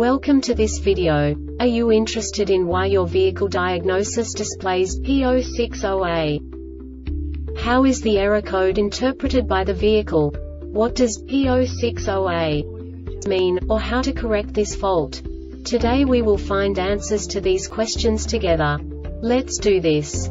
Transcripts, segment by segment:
Welcome to this video. Are you interested in why your vehicle diagnosis displays P060A? How is the error code interpreted by the vehicle? What does P060A mean, or how to correct this fault? Today we will find answers to these questions together. Let's do this.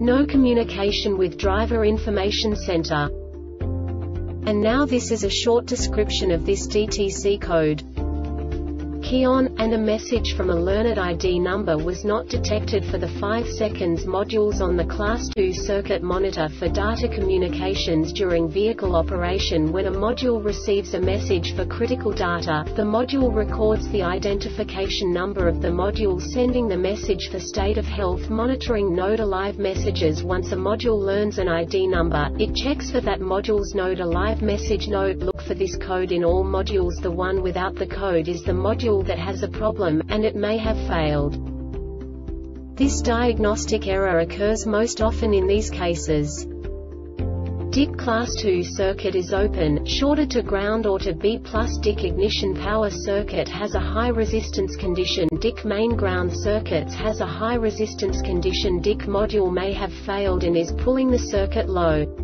no communication with Driver Information Center. And now this is a short description of this DTC code key on, and a message from a learned ID number was not detected for the 5 seconds modules on the Class 2 circuit monitor for data communications during vehicle operation when a module receives a message for critical data, the module records the identification number of the module sending the message for state of health monitoring node alive messages. Once a module learns an ID number, it checks for that module's node alive message node for this code in all modules the one without the code is the module that has a problem, and it may have failed. This diagnostic error occurs most often in these cases. DIC Class 2 circuit is open, shorted to ground or to B plus DIC ignition power circuit has a high resistance condition DIC main ground circuits has a high resistance condition DIC module may have failed and is pulling the circuit low.